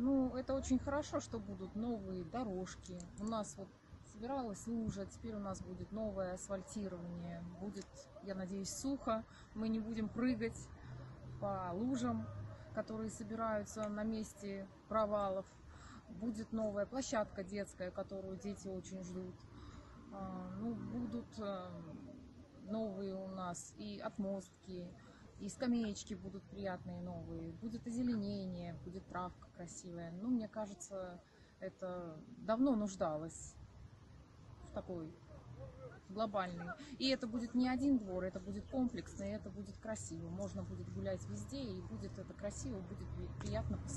Ну, это очень хорошо, что будут новые дорожки. У нас вот собиралась лужа, теперь у нас будет новое асфальтирование. Будет, я надеюсь, сухо. Мы не будем прыгать по лужам, которые собираются на месте провалов. Будет новая площадка детская, которую дети очень ждут. А, Ну, будут э, новые у нас и отмостки, и скамеечки будут приятные новые, будет озеленение, травка красивая. Ну, мне кажется, это давно нуждалось в такой глобальный. И это будет не один двор, это будет комплексно, и это будет красиво. Можно будет гулять везде, и будет это красиво, будет приятно посмотреть.